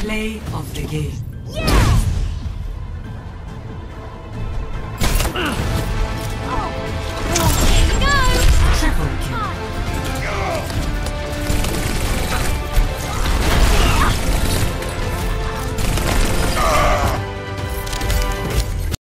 Play of the game.